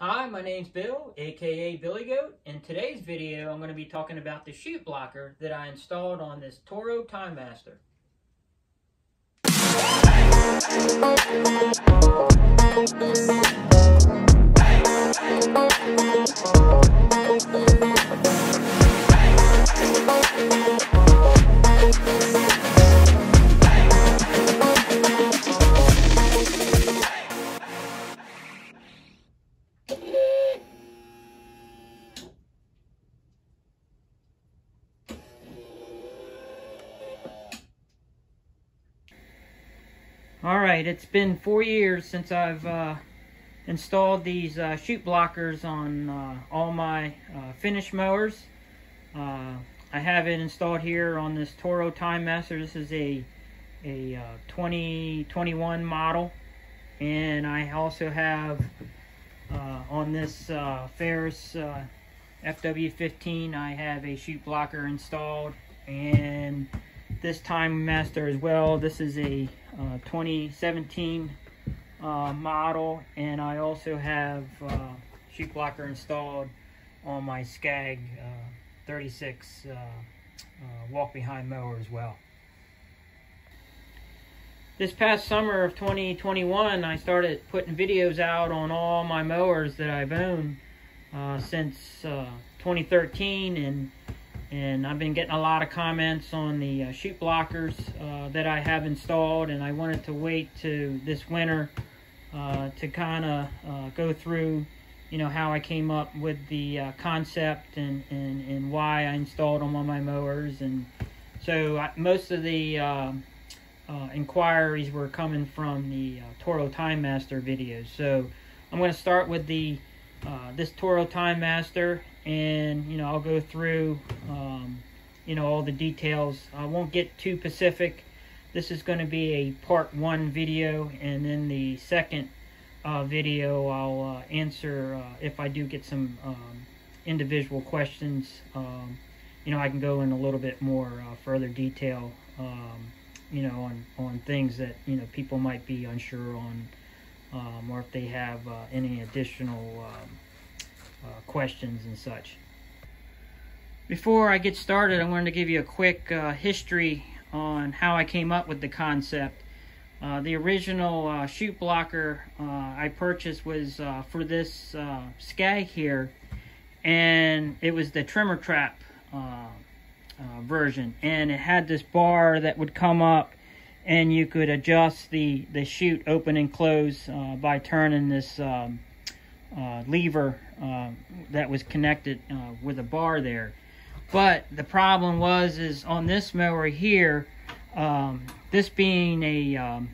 Hi, my name's Bill, aka Billy Goat. In today's video, I'm going to be talking about the chute blocker that I installed on this Toro Time Master. All right, it's been four years since I've uh, installed these uh, chute blockers on uh, all my uh, finish mowers. Uh, I have it installed here on this Toro Time Master. This is a a 2021 uh, model, and I also have on this Ferris FW15. I have a chute blocker installed, and this Time Master as well. This is a uh, 2017 uh, model and I also have uh, chute blocker installed on my Scag uh, 36 uh, walk behind mower as well. This past summer of 2021 I started putting videos out on all my mowers that I've owned since 2013 and and I've been getting a lot of comments on the uh, blockers uh, that I have installed and I wanted to wait to this winter uh, to kind of uh, go through you know how I came up with the uh, concept and, and, and why I installed them on my mowers. And so I, most of the uh, inquiries were coming from the Toro Time Master videos so I'm going to start with the this Toro Time Master and you know I'll go through um, you know all the details. I won't get too specific. This is going to be a part one video and then the second uh, video I'll uh, answer uh, if I do get some um, individual questions. Um, you know I can go in a little bit more uh, further detail um, you know on on things that you know people might be unsure on um, or if they have uh, any additional um, uh, questions and such. Before I get started, I wanted to give you a quick uh, history on how I came up with the concept. Uh, the original uh, chute blocker uh, I purchased was uh, for this uh, Scag here, and it was the trimmer trap version. And it had this bar that would come up, and you could adjust the, the chute open and close by turning this um, lever uh, that was connected uh, with a bar there. But the problem was is on this mower here, um, this being a, um,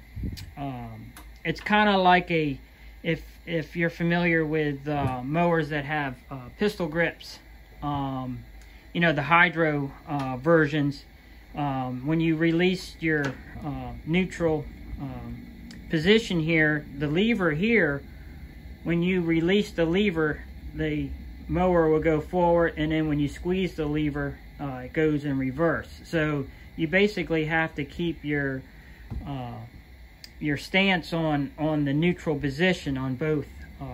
um, it's kind of like a, if if you're familiar with uh, mowers that have uh, pistol grips, um, you know the hydro uh, versions. Um, when you release your uh, neutral um, position here, the lever here, when you release the lever, the mower will go forward and then when you squeeze the lever uh, it goes in reverse. So you basically have to keep your uh, your stance on on the neutral position on both uh,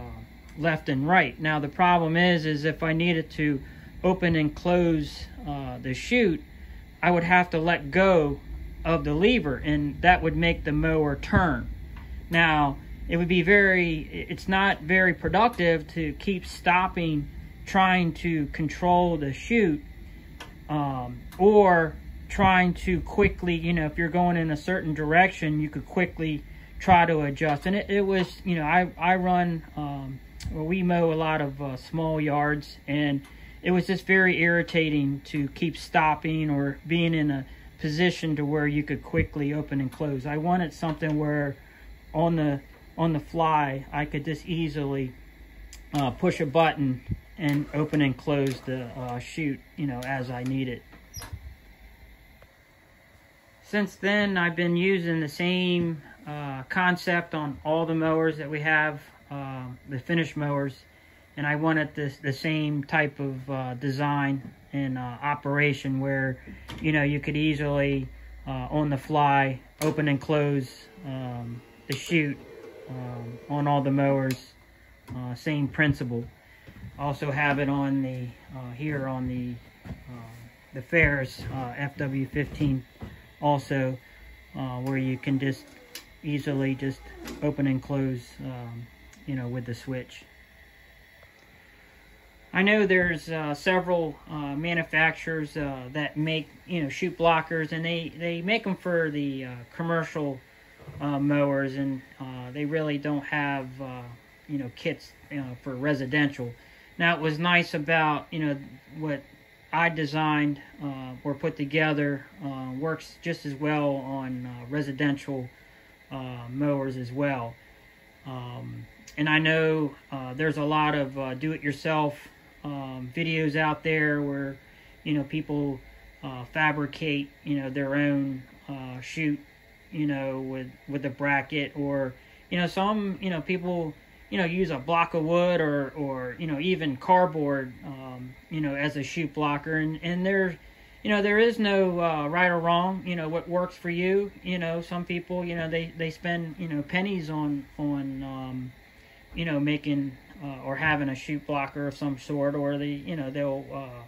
left and right. Now the problem is is if I needed to open and close uh, the chute I would have to let go of the lever and that would make the mower turn. Now it would be very it's not very productive to keep stopping trying to control the chute um, or trying to quickly you know if you're going in a certain direction you could quickly try to adjust. And it, it was you know i i run um, well, we mow a lot of uh, small yards and it was just very irritating to keep stopping or being in a position to where you could quickly open and close. I wanted something where on the on the fly, I could just easily uh, push a button and open and close the uh, chute, you know, as I need it. Since then, I've been using the same uh, concept on all the mowers that we have, uh, the finish mowers, and I wanted this the same type of uh, design and uh, operation where, you know, you could easily, on the fly, open and close um, the chute um, on all the mowers uh, same principle. Also have it on the uh, here on the uh, the Ferris uh, FW15 also uh, where you can just easily just open and close um, you know with the switch. I know there's uh, several uh, manufacturers uh, that make you know chute blockers, and they they make them for the uh, commercial uh, mowers, and uh, they really don't have you know kits you know, for residential. Now it was nice about you know what I designed or put together works just as well on residential mowers as well. Um, and I know there's a lot of do-it-yourself um, videos out there where you know people uh, fabricate you know their own uh, chute you know with with a bracket or you know some you know people you know use a block of wood or or you know even cardboard um, you know as a chute blocker and and there you know there is no uh, right or wrong you know what works for you you know some people you know they they spend you know pennies on on um, you know making uh, or having a chute blocker of some sort, or they, you know, they'll, uh,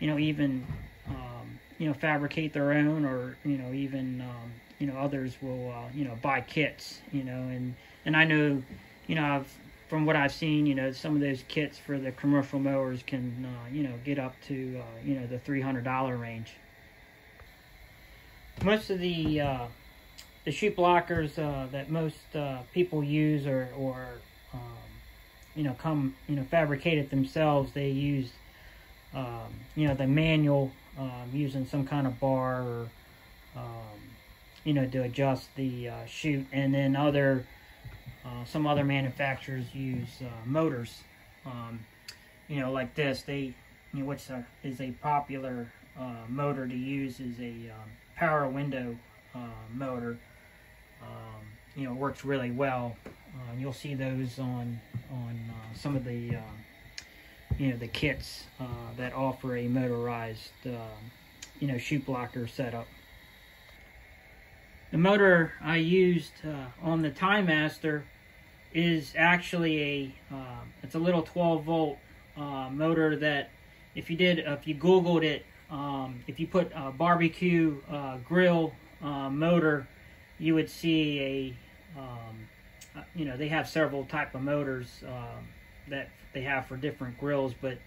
you know, even, um, you know, fabricate their own, or you know, even, um, you know, others will, uh, you know, buy kits, you know, and and I know, you know, I've from what I've seen, you know, some of those kits for the commercial mowers can, uh, you know, get up to, uh, you know, the three hundred dollar range. Most of the uh, the chute blockers that most people use or or um, you know, come, you know, fabricate it themselves. They use, um, you know, the manual um, using some kind of bar or, um, you know, to adjust the uh, chute. And then other, uh, some other manufacturers use uh, motors, um, you know, like this. They, you know, which is a popular uh, motor to use is a um, power window uh, motor. Um, you know, works really well. Uh, you'll see those on on some of the uh, you know the kits that offer a motorized um, you know chute blocker setup. The motor I used uh, on the Time Master is actually a um, it's a little 12 volt uh, motor that if you did if you googled it um, if you put a barbecue grill motor you would see a um, uh, you know, they have several type of motors that they have for different grills, but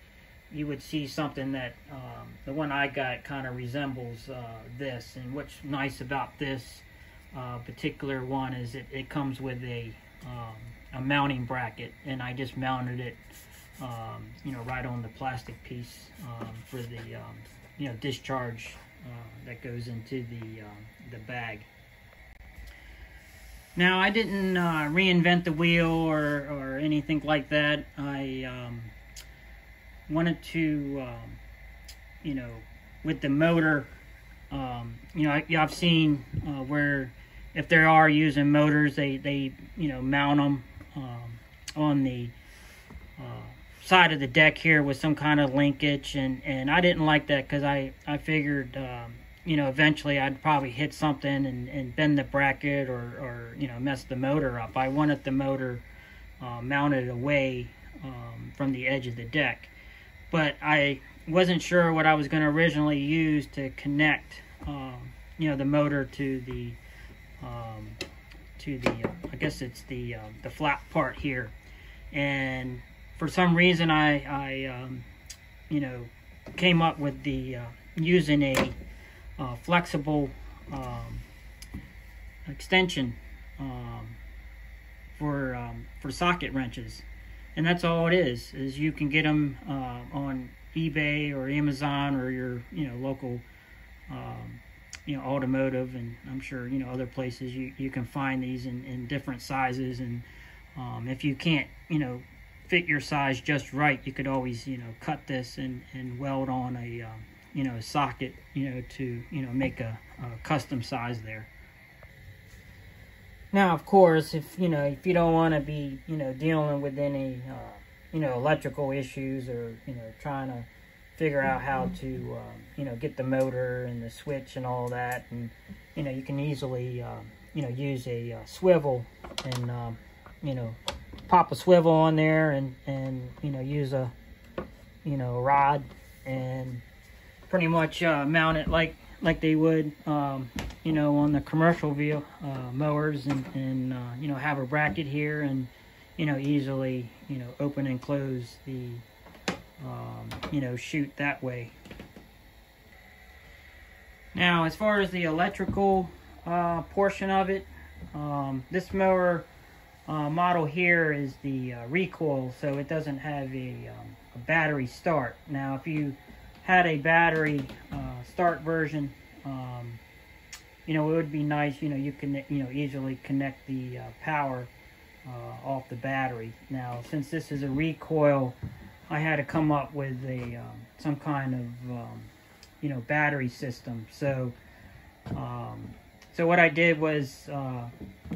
you would see something that um, the one I got kind of resembles uh, this. And what's nice about this uh, particular one is it, it comes with a um, a mounting bracket, and I just mounted it, um, you know, right on the plastic piece um, for the um, you know discharge uh, that goes into the the bag. Now, I didn't uh, reinvent the wheel or, or anything like that. I um, wanted to, um, you know, with the motor, um, you know, I, have seen uh, where if they are using motors, they, they you know, mount them um, on the uh, side of the deck here with some kind of linkage. And, and I didn't like that because I, I figured um, you know, eventually I'd probably hit something and, and bend the bracket or, or, you know, mess the motor up. I wanted the motor uh, mounted away um, from the edge of the deck. But I wasn't sure what I was going to originally use to connect, um, you know, the motor to the, um, to the, uh, I guess it's the, uh, the flat part here. And for some reason I, I um, you know, came up with the, uh, using a uh, flexible um, extension um, for for socket wrenches, and that's all it is. Is you can get them uh, on eBay or Amazon or your you know local um, you know automotive, and I'm sure you know other places you you can find these in, in different sizes. And um, if you can't you know fit your size just right, you could always you know cut this and and weld on a um, you know, socket, you know, to, you know, make a, a custom size there. Now, of course, if, you know, if you don't want to be, you know, dealing with any, uh, you know, electrical issues or, you know, trying to figure out how to, um, you know, get the motor and the switch and all that. And, you know, you can easily, uh, you know, use a uh, swivel and, um, you know, pop a swivel on there and and you know use a you know rod and pretty much uh, mount it like like they would um, you know on the commercial view uh, mowers and, and uh, you know have a bracket here and you know easily you know open and close the um, you know chute that way now as far as the electrical uh, portion of it um, this mower uh, model here is the uh, recoil, so it doesn't have a, um, a, battery start. Now, if you had a battery uh, start version, um, you know, it would be nice, you know, you can, you know, easily connect the uh, power uh, off the battery. Now, since this is a recoil, I had to come up with a um, some kind of, um, you know, battery system. So, um, so what I did was uh,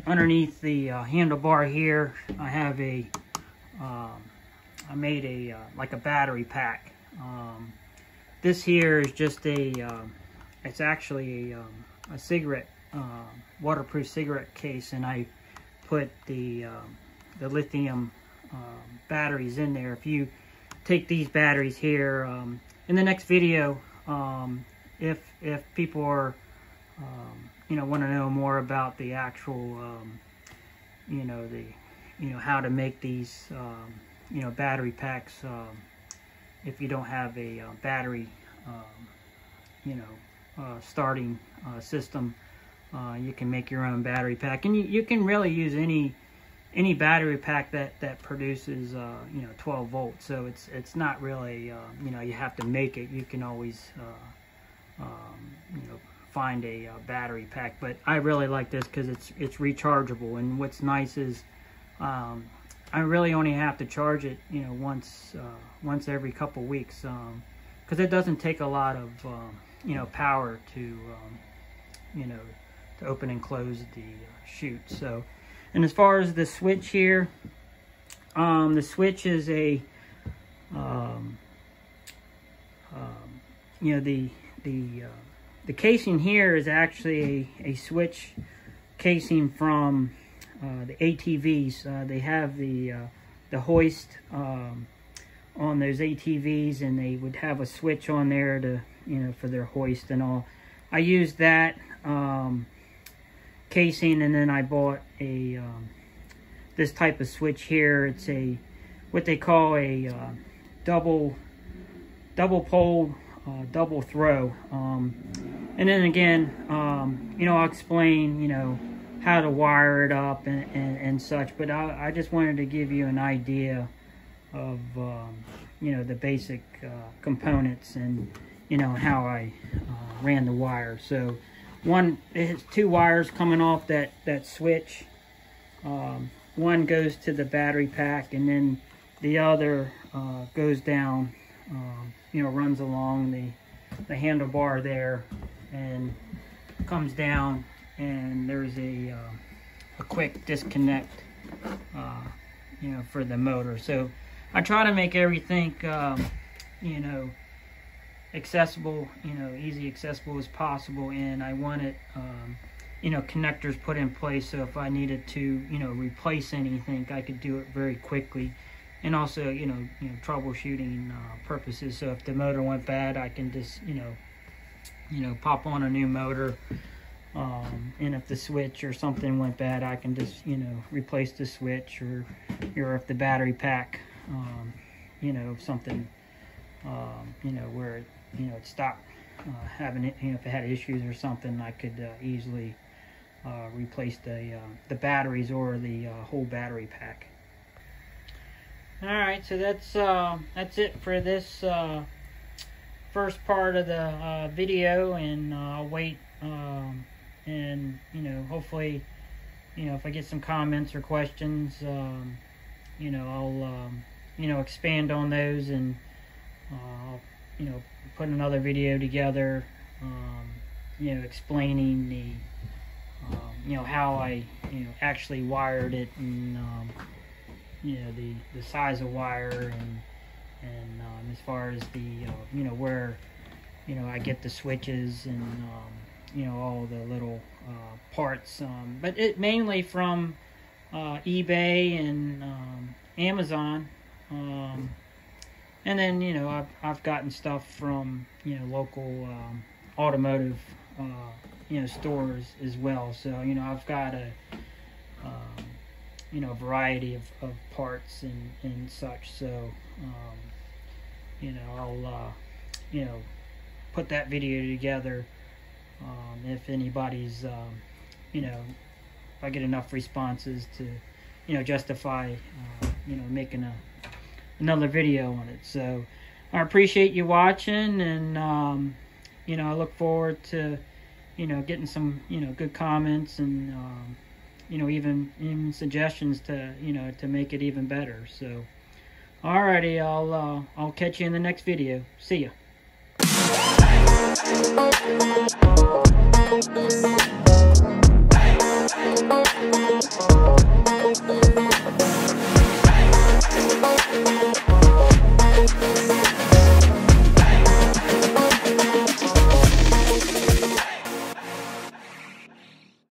underneath the uh, handlebar here, I have a, um, I made a, uh, like a battery pack. Um, this here is just a, um, it's actually a, a cigarette, waterproof cigarette case, and I put the, the lithium batteries in there. If you take these batteries here, in the next video, if, if people are, um, you know, want to know more about the actual, um, you know, the, you know, how to make these, um, you know, battery packs, um, if you don't have a uh, battery, um, you know, uh, starting uh, system, uh, you can make your own battery pack. And you, you can really use any, any battery pack that, that produces, uh, you know, 12 volts. So it's, it's not really, uh, you know, you have to make it. You can always, um, you know, find a uh, battery pack. But I really like this because it's it's rechargeable. And what's nice is um, I really only have to charge it, you know, once uh, once every couple weeks because um, it doesn't take a lot of um, you know power to um, you know to open and close the uh, chute. So, and as far as the switch here, um, the switch is a um, you know the the uh, the casing here is actually a, a switch casing from uh, the ATVs. Uh, they have the uh, the hoist um, on those ATVs, and they would have a switch on there to you know for their hoist and all. I used that um, casing, and then I bought a um, this type of switch here. It's a what they call a uh, double double pole uh, double throw. Um, and then again, um, you know, I'll explain, you know, how to wire it up and, and, and such. But I, I, just wanted to give you an idea of, um, you know, the basic uh, components and, you know, how I uh, ran the wire. So one, it has two wires coming off that, that switch. Um, one goes to the battery pack and then the other uh, goes down um, you know, runs along the, the handlebar there and comes down and there's a, uh, a quick disconnect, uh, you know, for the motor. So I try to make everything, um, you know, accessible, you know, easy accessible as possible. And I wanted, um, you know, connectors put in place so if I needed to, you know, replace anything, I could do it very quickly and also you know you know troubleshooting uh, purposes so if the motor went bad i can just you know you know pop on a new motor um, and if the switch or something went bad i can just you know replace the switch or or if the battery pack um, you know something um, you know where it, you know stopped uh, having it you know if it had issues or something i could uh, easily uh, replace the uh, the batteries or the uh, whole battery pack. Alright, so that's uh, that's it for this uh, first part of the uh, video, and I'll wait, um, and you know, hopefully, you know, if I get some comments or questions, um, you know, I'll um, you know expand on those, and I'll you know putting another video together, um, you know, explaining the um, you know how I you know actually wired it and um, you know the the size of wire and and um, as far as the uh, you know where you know I get the switches and um, you know all the little uh, parts um, but it mainly from uh, eBay and Amazon. Um, and then you know I've I've gotten stuff from you know local um, automotive uh, you know stores as well. So you know I've got a um, you know variety of, of parts and, and such. So um, you know I'll uh, you know put that video together um, if anybody's um, you know if I get enough responses to you know justify uh, you know making a another video on it. So I appreciate you watching, and um, you know I look forward to you know getting some you know good comments and um, you know even even suggestions to you know to make it even better. So alrighty, I'll uh, I'll catch you in the next video. See ya.